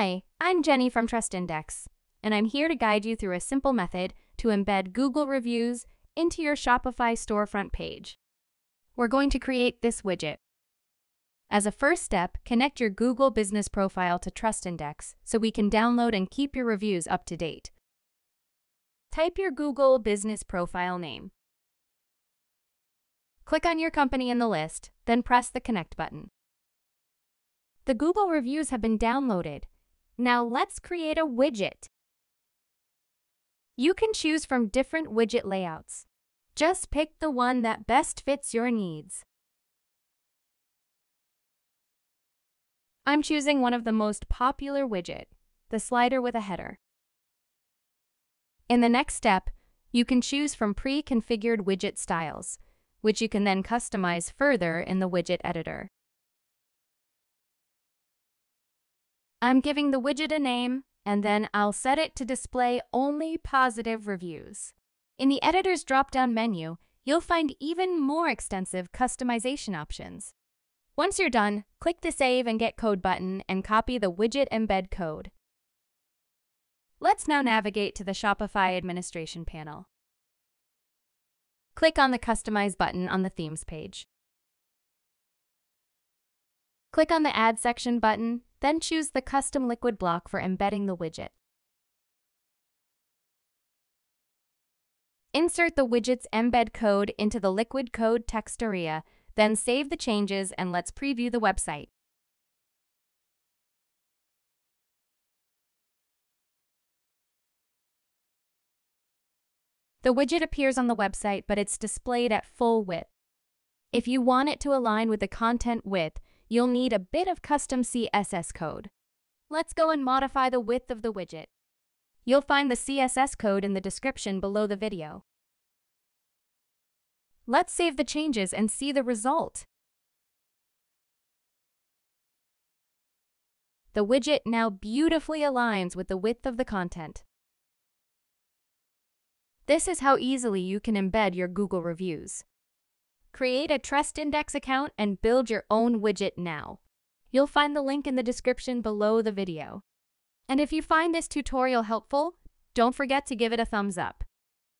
Hi, I'm Jenny from Trustindex, and I'm here to guide you through a simple method to embed Google reviews into your Shopify storefront page. We're going to create this widget. As a first step, connect your Google business profile to Trustindex so we can download and keep your reviews up to date. Type your Google business profile name. Click on your company in the list, then press the Connect button. The Google reviews have been downloaded. Now let's create a widget. You can choose from different widget layouts. Just pick the one that best fits your needs. I'm choosing one of the most popular widget, the slider with a header. In the next step, you can choose from pre-configured widget styles, which you can then customize further in the widget editor. I'm giving the widget a name, and then I'll set it to display only positive reviews. In the editor's drop-down menu, you'll find even more extensive customization options. Once you're done, click the Save and Get Code button and copy the widget embed code. Let's now navigate to the Shopify administration panel. Click on the Customize button on the Themes page. Click on the Add Section button, then choose the Custom Liquid block for embedding the widget. Insert the widget's embed code into the Liquid Code text area, then save the changes and let's preview the website. The widget appears on the website, but it's displayed at full width. If you want it to align with the content width, you'll need a bit of custom CSS code. Let's go and modify the width of the widget. You'll find the CSS code in the description below the video. Let's save the changes and see the result. The widget now beautifully aligns with the width of the content. This is how easily you can embed your Google reviews. Create a Trustindex account and build your own widget now. You'll find the link in the description below the video. And if you find this tutorial helpful, don't forget to give it a thumbs up.